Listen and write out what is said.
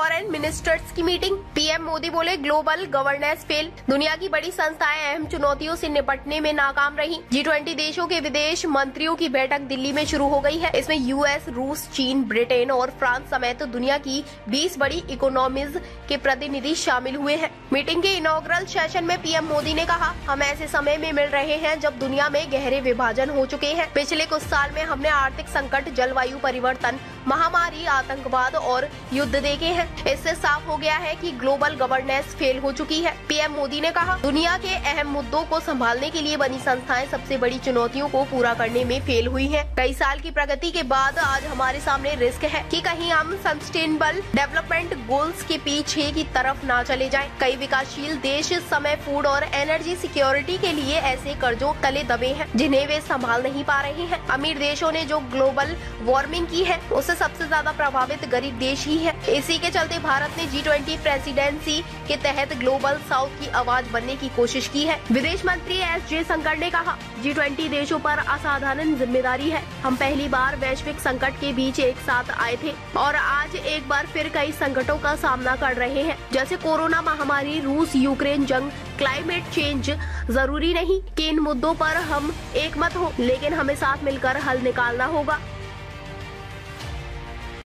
Foreign ministers की meeting PM Modi बोले global governance fail दुनिया की बड़ी संस्थाएँ अहम चुनौतियों से निपटने में नाकाम रही। जी ट्वेंटी देशों के विदेश मंत्रियों की बैठक दिल्ली में शुरू हो गई है। इसमें यूएस रूस चीन ब्रिटेन और फ्रांस समेत दुनिया की 20 बड़ी इकोनॉमीज के प्रतिनिधि शामिल हुए हैं। मीटिंग के इनोग्रल सेशन में पीएम मोदी ने कहा, हम ऐसे समय में मिल रहे हैं जब दुनिया में गहरे विभाजन हो चुके हैं। पिछले कुछ साल में हमने आर्थिक संकट, जलवायु परिवर्तन, महामारी, आतंकवाद और युद्ध देखे हैं। इससे साफ़ हो गया है कि ग्लोबल गवर्नेंस फेल हो चुकी है। पीएम मोदी ने कहा, दुनिया के अहम मुद्दों को संभालने के लिए बनी संस्थाएँ सबसे बड़ी चुनौतियों को पूरा करने में फेल हुई हैं। कई साल की प्रगति के बाद आज हमारे सामने रिस्क है कि कहीं हम सस्टेनेबल डेवलपमेंट गोल्स के पीछे की तरफ़ न चले जाए। कई विकासशील देश इस समय, फ़ूड और एनर्जी सिक्योरिटी के लिए ऐसे कर्जों तले दबे हैं, जिन्हें वे संभाल नहीं पा रहे हैं। अमीर देशों ने जो ग्लोबल वार्मिंग की है उससे सबसे ज़्यादा प्रभावित गरीब देश ही है। इसी के चलते भारत ने जी ट्वेंटी प्रेसिडेंसी के तहत ग्लोबल साउथ की आवाज़ बनने की कोशिश की है। विदेश मंत्री एस जयशंकर ने कहा जी ट्वेंटी देशों पर असाधारण ज़िम्मेदारी है। हम पहली बार वैश्विक संकट के बीच एक साथ आए थे और आज एक बार फिर कई संकटों का सामना कर रहे हैं। जैसे कोरोना महामारी, रूस, यूक्रेन जंग क्लाइमेट चेंज ज़रूरी नहीं। कि इन मुद्दों पर हम एक मत हो, लेकिन हमें साथ मिलकर हल निकालना होगा।